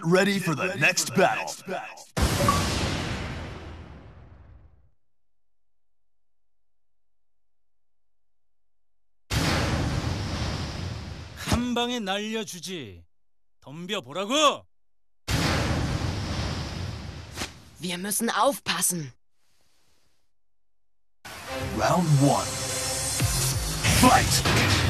Get ready for the next battle. 한 방에 날려주지. 덤벼 보라고. Wir müssen aufpassen. Round one. Fight!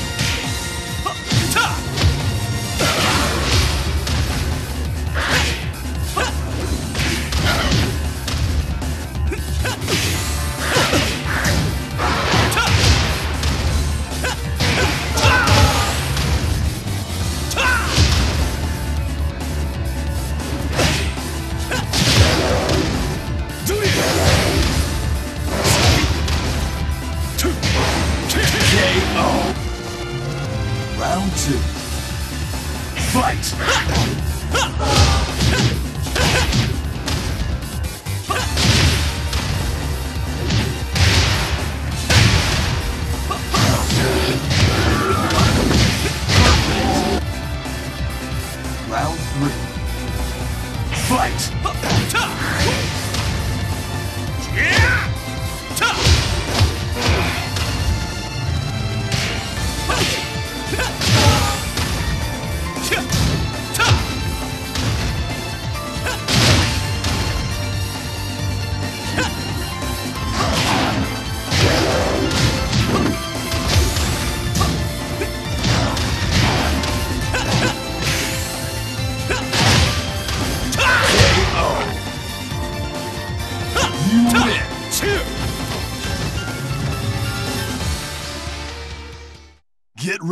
Round three. Fight!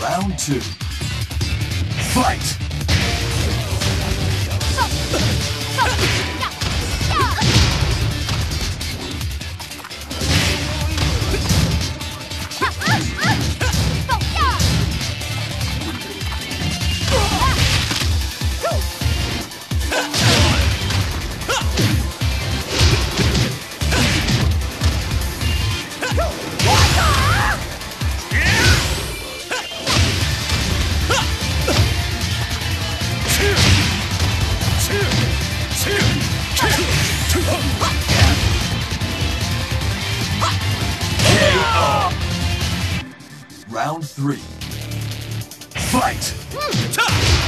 Round two. Fight! Three. Fight! KO!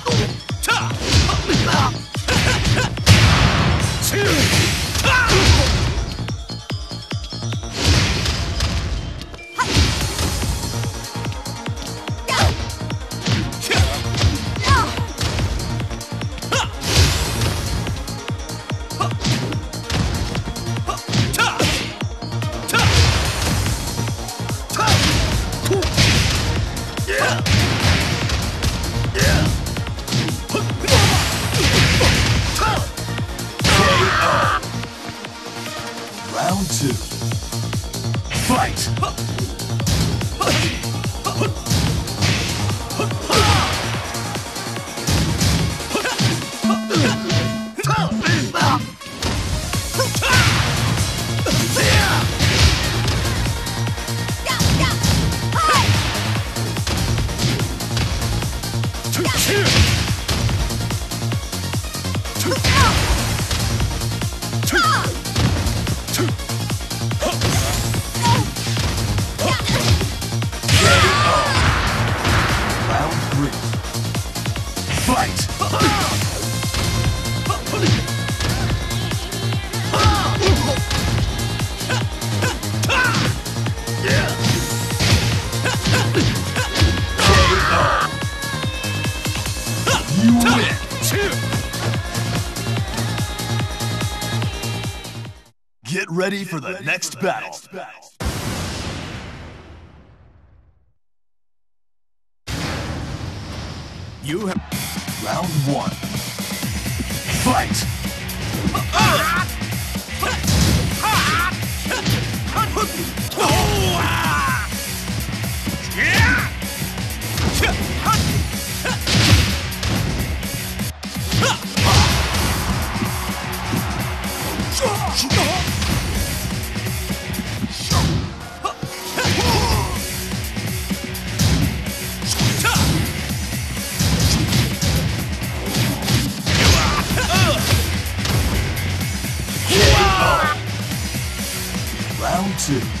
Ready for the next battle. You have round one. Fight! Round two.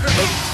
Fight!